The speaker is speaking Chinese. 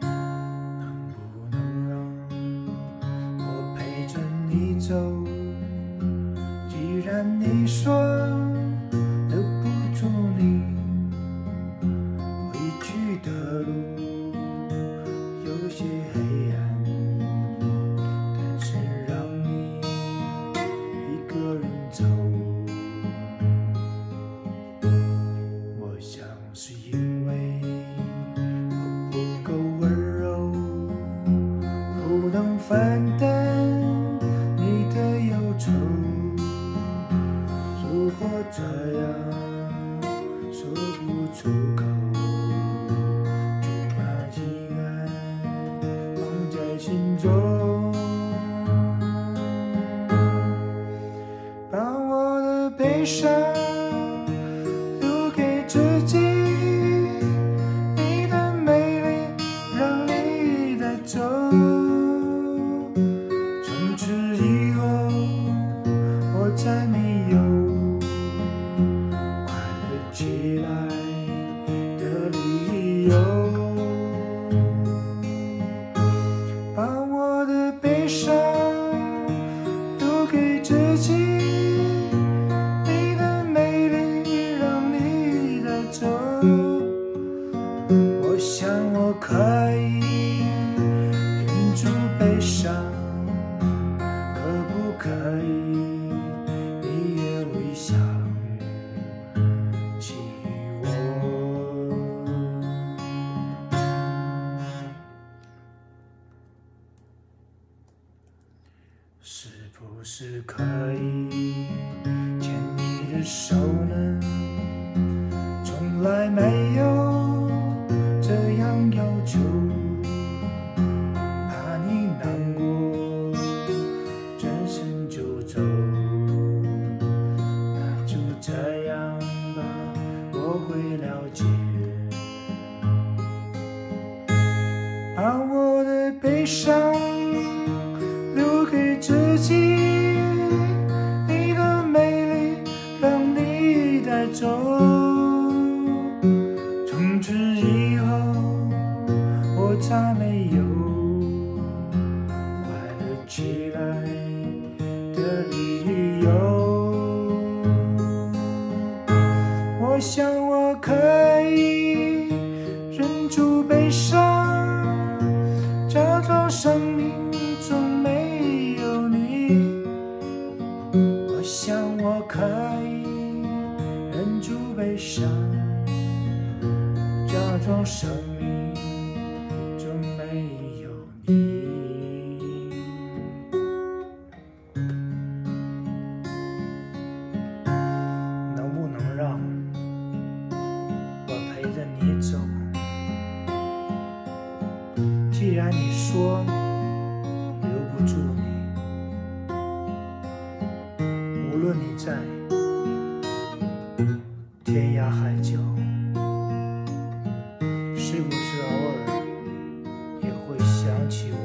能不能让我陪着你走既然你说分担你的忧愁。如果这样说不出口，就把遗憾放在心中，把我的悲伤可以忍住悲伤，可不可以你也会想起我？是不是可以牵你的手呢？从来没自己，你的美丽让你带走。从此以后，我再没有快乐起来的理由。我想我可以忍住悲伤，假装生命悲伤。假装生命中没有你。能不能让我陪着你走？既然你说留不住你 you.